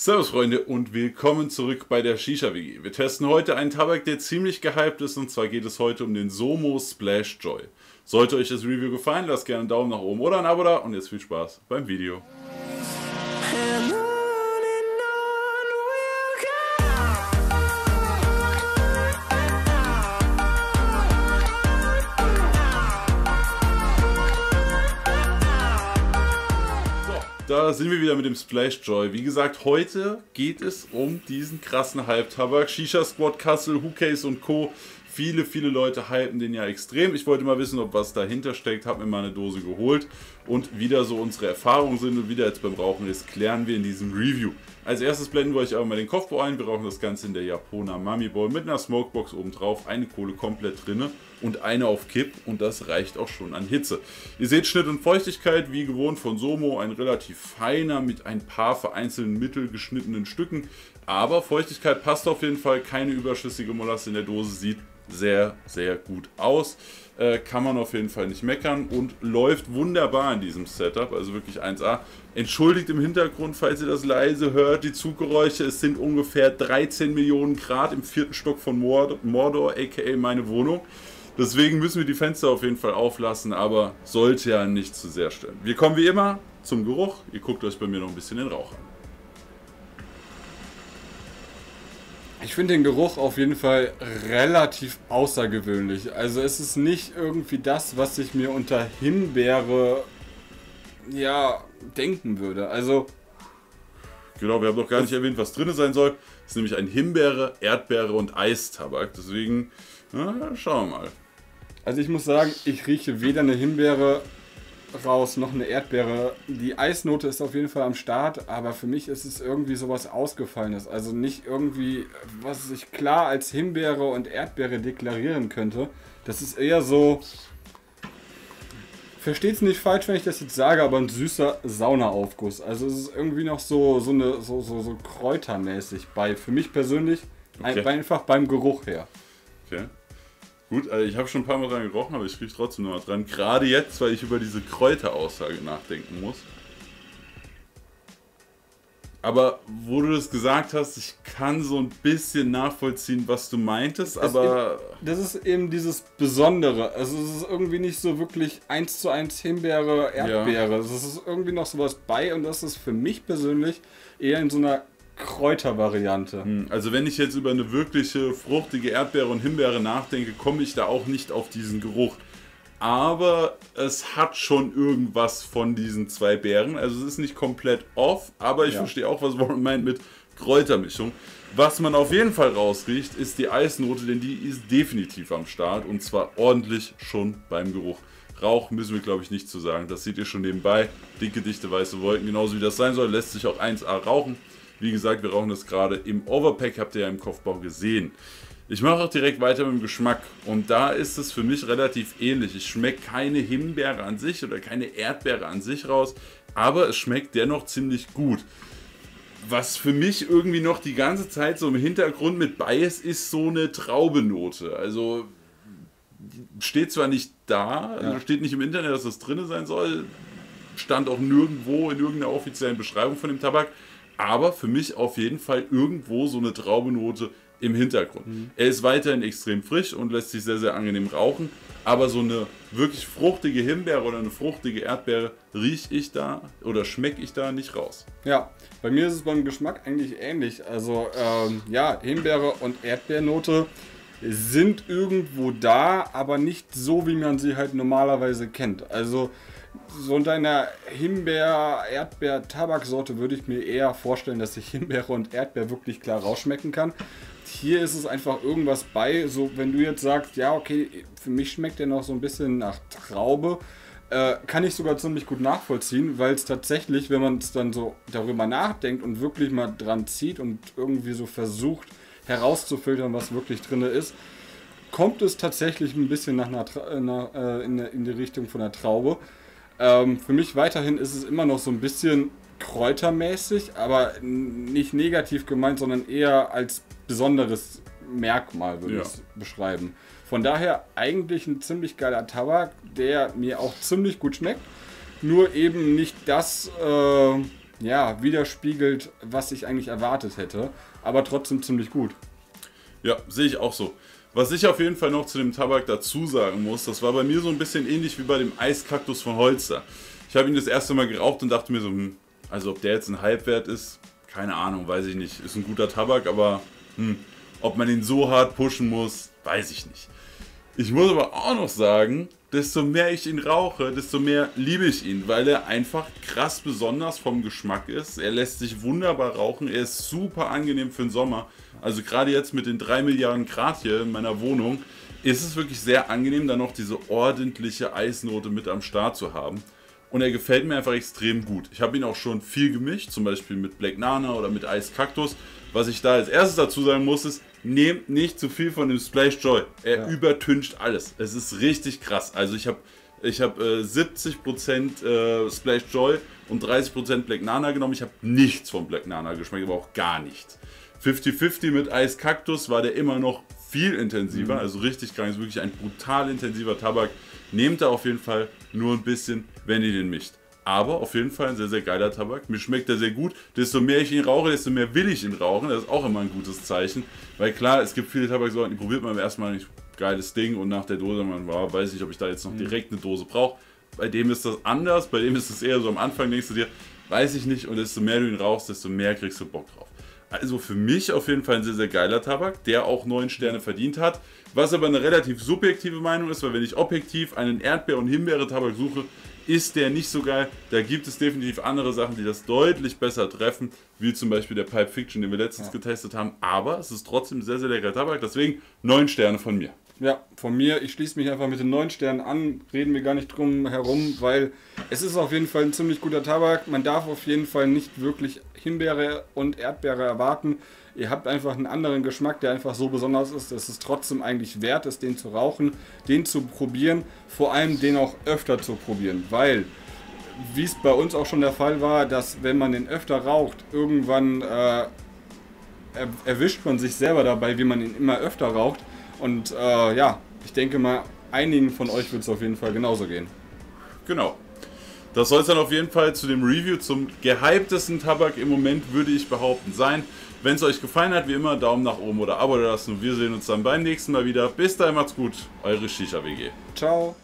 Servus Freunde und willkommen zurück bei der Shisha WG. Wir testen heute einen Tabak, der ziemlich gehypt ist und zwar geht es heute um den Somo Splash Joy. Sollte euch das Review gefallen, lasst gerne einen Daumen nach oben oder ein Abo da und jetzt viel Spaß beim Video. Da sind wir wieder mit dem Splash Joy. Wie gesagt, heute geht es um diesen krassen Hype-Tabak. Shisha Squad, Kassel, Hookase und Co. Viele, viele Leute hypen den ja extrem. Ich wollte mal wissen, ob was dahinter steckt. Habe mir mal eine Dose geholt. Und wieder so unsere Erfahrungen sind und wieder jetzt beim Rauchen ist, klären wir in diesem Review. Als erstes blenden wir euch aber mal den Kopfbau ein. Wir rauchen das Ganze in der Japona Mami Bowl mit einer Smokebox oben drauf, eine Kohle komplett drinne und eine auf Kipp und das reicht auch schon an Hitze. Ihr seht Schnitt und Feuchtigkeit, wie gewohnt von Somo, ein relativ feiner mit ein paar vereinzelten mittelgeschnittenen Stücken. Aber Feuchtigkeit passt auf jeden Fall, keine überschüssige Molasse in der Dose, sieht sehr, sehr gut aus. Äh, kann man auf jeden Fall nicht meckern und läuft wunderbar in diesem Setup, also wirklich 1A. Entschuldigt im Hintergrund, falls ihr das leise hört, die Zuggeräusche. Es sind ungefähr 13 Millionen Grad im vierten Stock von Mordor, aka meine Wohnung. Deswegen müssen wir die Fenster auf jeden Fall auflassen, aber sollte ja nicht zu sehr stören. Wir kommen wie immer zum Geruch. Ihr guckt euch bei mir noch ein bisschen den Rauch an. Ich finde den Geruch auf jeden Fall relativ außergewöhnlich. Also es ist nicht irgendwie das, was ich mir unter Himbeere ja denken würde. Also Genau, wir haben noch gar nicht erwähnt, was drin sein soll. Es ist nämlich ein Himbeere, Erdbeere und Eistabak. Deswegen, na, schauen wir mal. Also ich muss sagen, ich rieche weder eine Himbeere raus, noch eine Erdbeere. Die Eisnote ist auf jeden Fall am Start, aber für mich ist es irgendwie sowas Ausgefallenes. Also nicht irgendwie, was ich klar als Himbeere und Erdbeere deklarieren könnte. Das ist eher so. Versteht es nicht falsch, wenn ich das jetzt sage, aber ein süßer Saunaaufguss. Also es ist irgendwie noch so, so, eine, so, so, so kräutermäßig bei. Für mich persönlich okay. einfach beim Geruch her. Okay. Gut, also ich habe schon ein paar Mal dran gerochen, aber ich rieche trotzdem noch mal dran. Gerade jetzt, weil ich über diese Kräuteraussage nachdenken muss. Aber wo du das gesagt hast, ich kann so ein bisschen nachvollziehen, was du meintest, aber. Das ist eben dieses Besondere. Also es ist irgendwie nicht so wirklich eins zu eins Himbeere, Erdbeere. Ja. Es ist irgendwie noch sowas bei und das ist für mich persönlich eher in so einer Kräutervariante. Hm, also wenn ich jetzt über eine wirkliche fruchtige Erdbeere und Himbeere nachdenke, komme ich da auch nicht auf diesen Geruch. Aber es hat schon irgendwas von diesen zwei Beeren. Also es ist nicht komplett off, aber ich ja. verstehe auch, was Warren meint mit Kräutermischung. Was man auf jeden Fall rausriecht, ist die Eisnote, denn die ist definitiv am Start und zwar ordentlich schon beim Geruch. Rauch müssen wir, glaube ich, nicht zu sagen. Das seht ihr schon nebenbei. Dicke, dichte, weiße Wolken, genauso wie das sein soll. Lässt sich auch 1A rauchen. Wie gesagt, wir rauchen das gerade im Overpack, habt ihr ja im Kopfbau gesehen. Ich mache auch direkt weiter mit dem Geschmack und da ist es für mich relativ ähnlich. Ich schmecke keine Himbeere an sich oder keine Erdbeere an sich raus, aber es schmeckt dennoch ziemlich gut. Was für mich irgendwie noch die ganze Zeit so im Hintergrund mit bei ist, ist so eine Traubenote. Also steht zwar nicht da, also steht nicht im Internet, dass das drin sein soll, stand auch nirgendwo in irgendeiner offiziellen Beschreibung von dem Tabak, aber für mich auf jeden Fall irgendwo so eine Traubenote im Hintergrund. Mhm. Er ist weiterhin extrem frisch und lässt sich sehr, sehr angenehm rauchen, aber so eine wirklich fruchtige Himbeere oder eine fruchtige Erdbeere rieche ich da oder schmecke ich da nicht raus. Ja, bei mir ist es beim Geschmack eigentlich ähnlich. Also ähm, ja, Himbeere und Erdbeernote sind irgendwo da, aber nicht so, wie man sie halt normalerweise kennt. Also so in deiner Himbeer, Erdbeer, Tabaksorte würde ich mir eher vorstellen, dass ich Himbeere und Erdbeer wirklich klar rausschmecken kann. Hier ist es einfach irgendwas bei, so wenn du jetzt sagst, ja, okay, für mich schmeckt der noch so ein bisschen nach Traube, äh, kann ich sogar ziemlich gut nachvollziehen, weil es tatsächlich, wenn man es dann so darüber nachdenkt und wirklich mal dran zieht und irgendwie so versucht herauszufiltern, was wirklich drin ist, kommt es tatsächlich ein bisschen nach einer, nach, äh, in, in die Richtung von der Traube. Ähm, für mich weiterhin ist es immer noch so ein bisschen kräutermäßig, aber nicht negativ gemeint, sondern eher als besonderes Merkmal würde ja. ich es beschreiben. Von daher eigentlich ein ziemlich geiler Tabak, der mir auch ziemlich gut schmeckt. Nur eben nicht das, äh, ja, widerspiegelt, was ich eigentlich erwartet hätte. Aber trotzdem ziemlich gut. Ja, sehe ich auch so. Was ich auf jeden Fall noch zu dem Tabak dazu sagen muss, das war bei mir so ein bisschen ähnlich wie bei dem Eiskaktus von Holster. Ich habe ihn das erste Mal geraucht und dachte mir so, hm, also ob der jetzt ein Halbwert ist, keine Ahnung, weiß ich nicht. Ist ein guter Tabak, aber hm, ob man ihn so hart pushen muss, weiß ich nicht. Ich muss aber auch noch sagen, desto mehr ich ihn rauche, desto mehr liebe ich ihn, weil er einfach krass besonders vom Geschmack ist. Er lässt sich wunderbar rauchen, er ist super angenehm für den Sommer. Also gerade jetzt mit den 3 Milliarden Grad hier in meiner Wohnung ist es wirklich sehr angenehm, da noch diese ordentliche Eisnote mit am Start zu haben. Und er gefällt mir einfach extrem gut. Ich habe ihn auch schon viel gemischt, zum Beispiel mit Black Nana oder mit Cactus. Was ich da als erstes dazu sagen muss, ist, nehmt nicht zu viel von dem Splash Joy. Er ja. übertüncht alles. Es ist richtig krass. Also ich habe ich hab, äh, 70% äh, Splash Joy und 30% Black Nana genommen. Ich habe nichts von Black Nana geschmeckt, aber auch gar nichts. 50-50 mit Cactus war der immer noch viel intensiver, mhm. also richtig krank. Ist wirklich ein brutal intensiver Tabak. Nehmt da auf jeden Fall nur ein bisschen, wenn ihr den mischt. Aber auf jeden Fall ein sehr, sehr geiler Tabak. Mir schmeckt er sehr gut. Desto mehr ich ihn rauche, desto mehr will ich ihn rauchen. Das ist auch immer ein gutes Zeichen. Weil klar, es gibt viele Tabaksorten, die probiert man erstmal nicht. Geiles Ding und nach der Dose, man wow, weiß nicht, ob ich da jetzt noch mhm. direkt eine Dose brauche. Bei dem ist das anders. Bei dem ist es eher so am Anfang, denkst du dir, weiß ich nicht. Und desto mehr du ihn rauchst, desto mehr kriegst du Bock drauf. Also für mich auf jeden Fall ein sehr, sehr geiler Tabak, der auch 9 Sterne verdient hat. Was aber eine relativ subjektive Meinung ist, weil wenn ich objektiv einen Erdbeer- und Himbeere-Tabak suche, ist der nicht so geil. Da gibt es definitiv andere Sachen, die das deutlich besser treffen, wie zum Beispiel der Pipe Fiction, den wir letztens ja. getestet haben. Aber es ist trotzdem sehr, sehr leckerer Tabak. Deswegen 9 Sterne von mir. Ja, von mir, ich schließe mich einfach mit den 9 Sternen an, reden wir gar nicht drum herum, weil es ist auf jeden Fall ein ziemlich guter Tabak. Man darf auf jeden Fall nicht wirklich Himbeere und Erdbeere erwarten. Ihr habt einfach einen anderen Geschmack, der einfach so besonders ist, dass es trotzdem eigentlich wert ist, den zu rauchen, den zu probieren, vor allem den auch öfter zu probieren, weil wie es bei uns auch schon der Fall war, dass wenn man den öfter raucht, irgendwann äh, erwischt man sich selber dabei, wie man ihn immer öfter raucht und äh, ja, ich denke mal, einigen von euch wird es auf jeden Fall genauso gehen. Genau. Das soll es dann auf jeden Fall zu dem Review zum gehyptesten Tabak im Moment, würde ich behaupten, sein. Wenn es euch gefallen hat, wie immer, Daumen nach oben oder Abo lassen und wir sehen uns dann beim nächsten Mal wieder. Bis dahin macht's gut, eure Shisha WG. Ciao.